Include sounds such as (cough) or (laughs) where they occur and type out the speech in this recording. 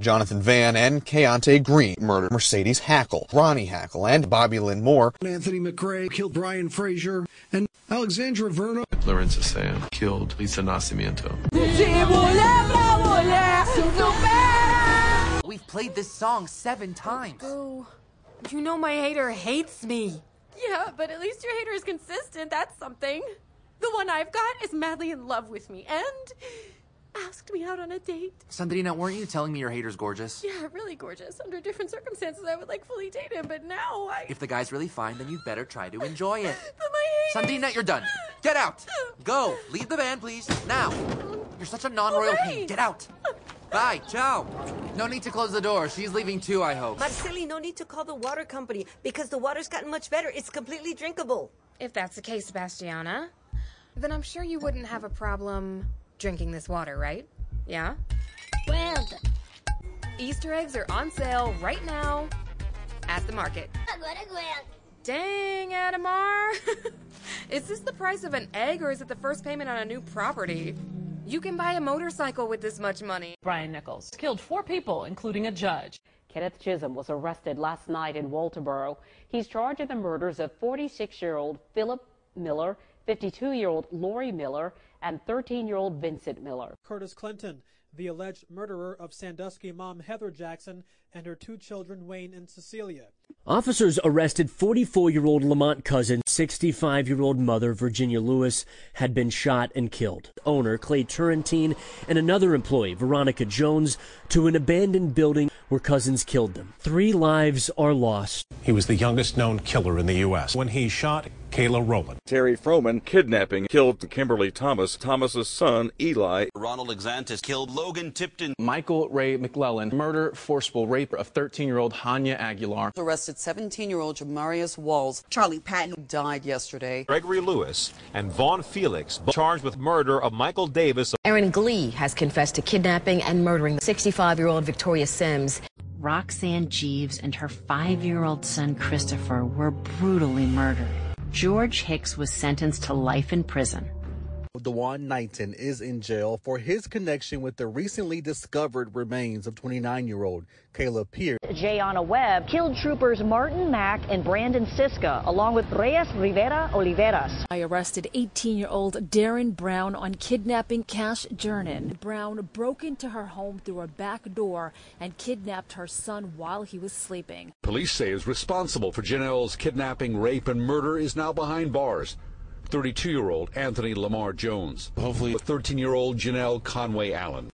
Jonathan Van and Keontae Green murdered Mercedes Hackle, Ronnie Hackle, and Bobby Lynn Moore. Anthony McRae killed Brian Frazier, and Alexandra Verna. Larissa Sam killed Lisa Nascimento. We've played this song seven times. Oh, you know my hater hates me. Yeah, but at least your hater is consistent. That's something. The one I've got is madly in love with me and asked me out on a date. Sandrina, weren't you telling me your hater's gorgeous? Yeah, really gorgeous. Under different circumstances, I would like fully date him, but now I. If the guy's really fine, then you'd better try to enjoy it. (laughs) But my hater. Sandrina, you're done. Get out. Go. Leave the van, please. Now. You're such a non-royal All right. pain. Get out. Bye. Ciao. No need to close the door. She's leaving too, I hope. Marcely, no need to call the water company because the water's gotten much better. It's completely drinkable. If that's the case, Sebastiana, then I'm sure you wouldn't have a problem drinking this water, right? Yeah? Well, Easter eggs are on sale right now at the market. agora aguento. Dang, Adamar! (laughs) is this the price of an egg or is it the first payment on a new property? You can buy a motorcycle with this much money. Brian Nichols killed four people, including a judge. Kenneth Chisholm was arrested last night in Walterboro. He's charged in the murders of 46 year old Philip Miller, 52 year old Lori Miller, and 13 year old Vincent Miller. Curtis Clinton, the alleged murderer of Sandusky mom Heather Jackson and her two children Wayne and Cecilia. Officers arrested 44 year old Lamont cousin, 65 year old mother Virginia Lewis, had been shot and killed. Owner Clay Turrentine and another employee, Veronica Jones, to an abandoned building where cousins killed them. Three lives are lost. He was the youngest known killer in the U.S. when he shot Kayla Rowland. Terry Froman kidnapping killed Kimberly Thomas, Thomas's son Eli. Ronald Exantus killed Logan Tipton. Michael Ray McLellan, murder, forcible rape of 13-year-old Hania Aguilar. Arrested 17-year-old Jamarius Walls. Charlie Patton died yesterday. Gregory Lewis and Vaughn Felix charged with murder of Michael Davis. Aaron Glee has confessed to kidnapping and murdering 65-year-old Victoria Sims. Roxanne Jeeves and her five-year-old son Christopher were brutally murdered. George Hicks was sentenced to life in prison. Dewan Knighton is in jail for his connection with the recently discovered remains of 29-year-old Kayla Pierce. Jayana Webb killed troopers Martin Mack and Brandon Sisca, along with Reyes Rivera Oliveras. I arrested 18-year-old Darren Brown on kidnapping Cash Jernan. Brown broke into her home through a back door and kidnapped her son while he was sleeping. Police say is responsible for Janelle's kidnapping, rape, and murder is now behind bars. 32 year old Anthony Lamar Jones. Hopefully, 13 year old Janelle Conway Allen.